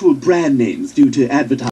actual brand names due to advertising.